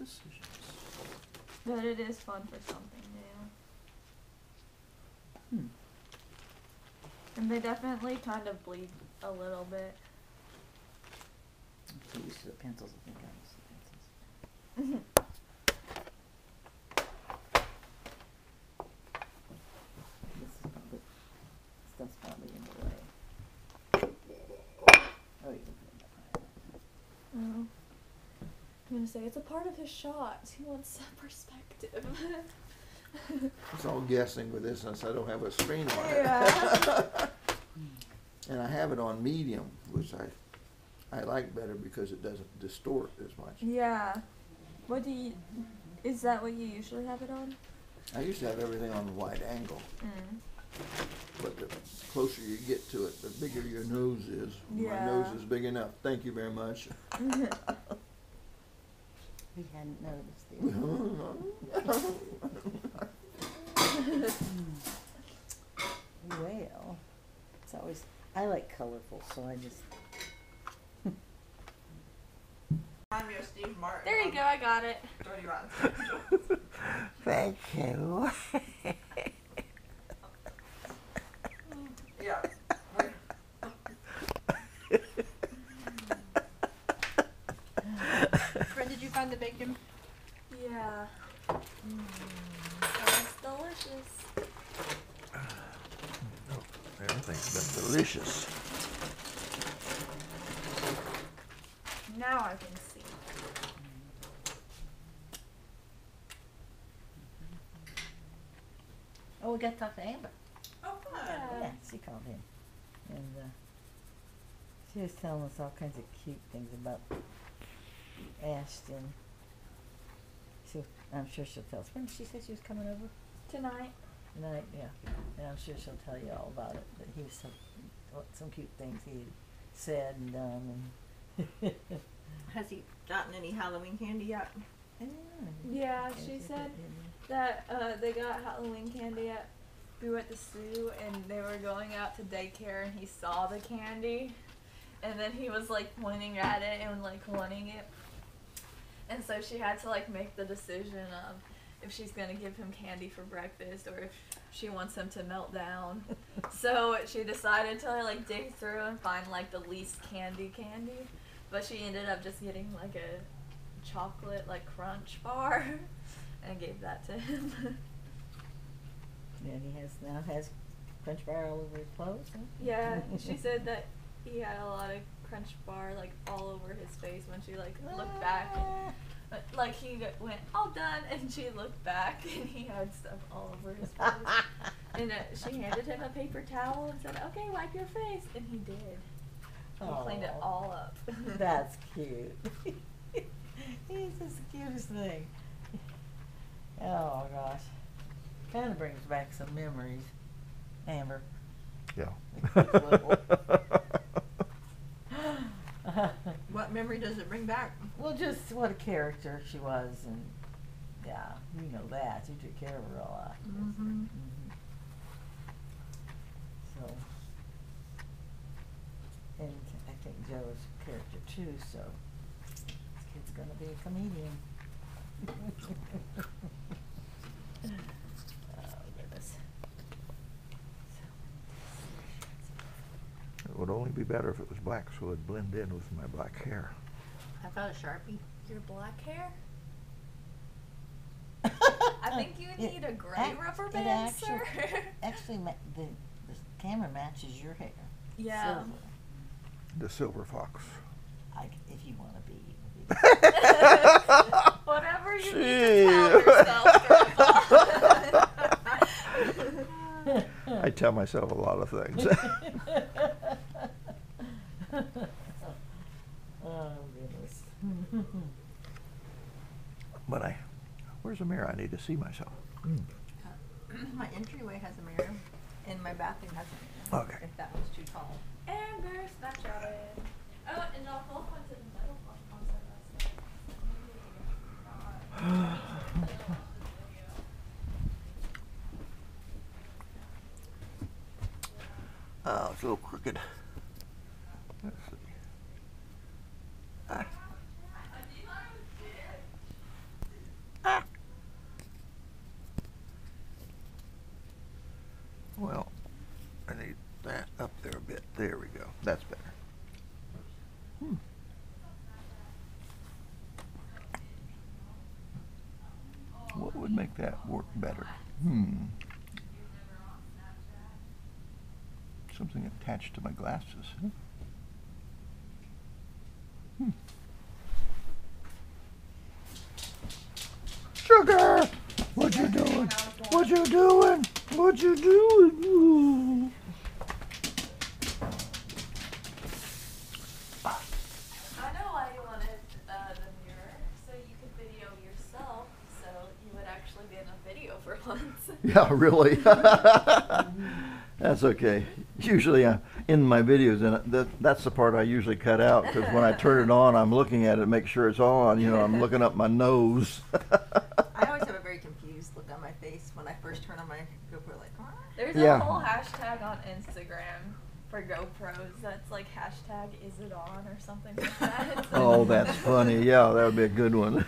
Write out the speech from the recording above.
decisions. But it is fun for something new. Hmm. And they definitely kind of bleed a little bit. I'm so used to the pencils, I think I used the pencils. This I'm gonna say it's a part of his shots. He wants some perspective. It's all guessing with this since I don't have a screen on it. yeah. And I have it on medium, which I, I like better because it doesn't distort as much. yeah. What do you? Is that what you usually have it on? I used to have everything on wide angle, Mm. but the closer you get to it, the bigger your nose is. My nose Yeah. is big enough. Thank you very much. We hadn't noticed it. Well, it's always, I like colorful, so I just, Remind me of Steve Martin. there you go. I got it. 30 Rotten Thank you. Yeah. Fred, did you find the bacon? Yeah. That's delicious. Everything's been delicious. Now I can see. oh, we got to talk to Amber. Oh, fun. Yeah. Yeah, she called in. And uh, she was telling us all kinds of cute things about Ashton. She'll, I'm sure she'll tell us. When did she say she was coming over? Tonight. Tonight, yeah. And I'm sure she'll tell you all about it. But he was so, what, some cute things he had said and done. And Has he gotten any Halloween candy yet? I don't know. Yeah, Yeah, she said that uh, they got Halloween candy at we went to Sue and they were going out to daycare and he saw the candy and then he was like pointing at it and like wanting it and so she had to like make the decision of if she's gonna give him candy for breakfast or if she wants him to melt down so she decided to like dig through and find like the least candy candy but she ended up just getting like a chocolate like crunch bar and gave that to him? And he has now has Crunch Bar all over his clothes. Huh? Yeah, she said that he had a lot of crunch bar like all over his face when she like looked back. And, but, like he went all done, and she looked back, and he had stuff all over his face. and uh, she handed him a paper towel and said, "Okay, wipe your face," and he did. He cleaned it all up. That's cute. He's just the cutest thing. Oh gosh. Kind of brings back some memories. Amber. Yeah. What memory does it bring back? well, just what a character she was, and yeah, you know that. You took care of her a lot. Mm-hmm. Mhm. So, and I think Joe's a character too, so this kid's gonna be a comedian. oh, goodness. It would only be better if it was black so it'd blend in with my black hair. I found a Sharpie. Your black hair? I think you It need a gray act- rubber it band, actu- sir. Actually, ma- the, the camera matches your hair. yeah. Silver. The silver fox. I, if you want to be. you can be. Whatever you Gee. need to tell yourself, Grandpa. I tell myself a lot of things. Goodness. but I, where's the mirror? I need to see myself. Hmm. my entryway has a mirror, and my bathroom has a mirror. Okay. If that was too tall. Amber Snapchat. Oh, and I'll hold on to the metal one Oh, it's a little crooked. There we go. That's better. Hmm. What would make that work better? Hmm. Something attached to my glasses. Huh? Hmm. Sugar! What you doing? What you doing? What you doing? Ooh. I know why you wanted uh, the mirror, so you could video yourself, so you would in a video for once. Yeah, really. that's okay. Usually, uh, in my videos, and that, that's the part I usually cut out because when I turn it on, I'm looking at it, make sure it's on. You know, I'm looking up my nose. I always have a very confused look on my face when I first turn on my GoPro. Like, "Huh?" There's Yeah. a whole hashtag on Instagram for GoPros that's like hashtag is it on or something like that. oh, that's funny. Yeah, that would be a good one.